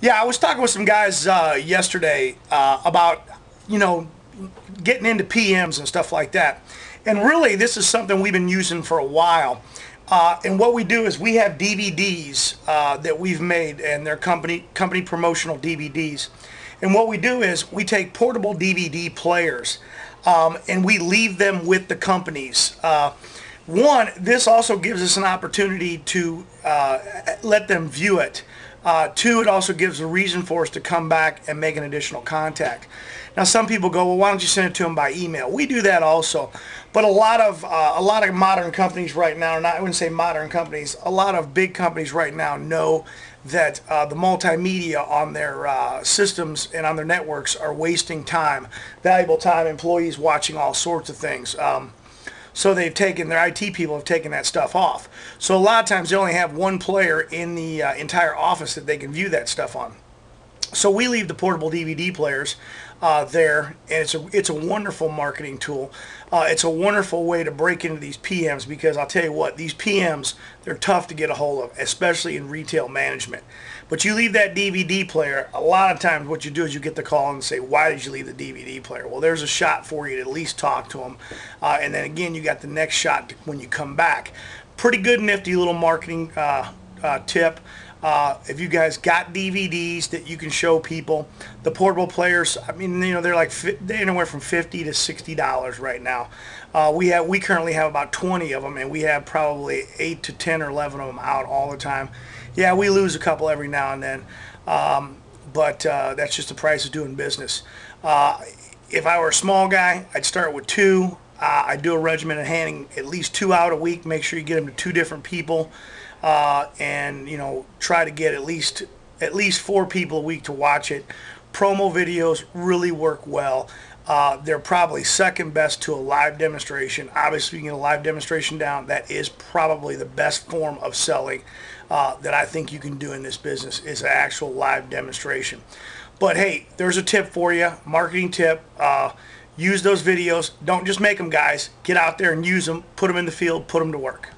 Yeah, I was talking with some guys uh, yesterday uh, about, you know, getting into PMs and stuff like that. And really, this is something we've been using for a while. Uh, and what we do is we have DVDs uh, that we've made, and they're company company promotional DVDs. And what we do is we take portable DVD players, um, and we leave them with the companies. Uh, one, this also gives us an opportunity to uh, let them view it. Uh, two, it also gives a reason for us to come back and make an additional contact. Now, some people go, well, why don't you send it to them by email? We do that also, but a lot of uh, a lot of modern companies right now, not I wouldn't say modern companies, a lot of big companies right now know that uh, the multimedia on their uh, systems and on their networks are wasting time, valuable time, employees watching all sorts of things. Um, so they've taken their IT people have taken that stuff off. So a lot of times they only have one player in the uh, entire office that they can view that stuff on. So we leave the portable DVD players uh, there, and it's a it's a wonderful marketing tool. Uh, it's a wonderful way to break into these PMs because I'll tell you what, these PMs they're tough to get a hold of, especially in retail management. But you leave that DVD player, a lot of times what you do is you get the call and say, why did you leave the DVD player? Well, there's a shot for you to at least talk to them, uh, and then again you got the next shot when you come back. Pretty good nifty little marketing uh, uh, tip. Uh, if you guys got DVDs that you can show people, the portable players, I mean, you know, they're like they're anywhere from fifty to sixty dollars right now. Uh, we have we currently have about twenty of them, and we have probably eight to ten or eleven of them out all the time. Yeah, we lose a couple every now and then, um, but uh, that's just the price of doing business. Uh, if I were a small guy, I'd start with two. Uh, I do a regimen of handing at least two out a week. Make sure you get them to two different people uh, and you know try to get at least at least four people a week to watch it. Promo videos really work well. Uh, they're probably second best to a live demonstration. Obviously, you can get a live demonstration down. That is probably the best form of selling uh, that I think you can do in this business is an actual live demonstration. But hey, there's a tip for you, marketing tip. Uh, use those videos. Don't just make them, guys. Get out there and use them. Put them in the field. Put them to work.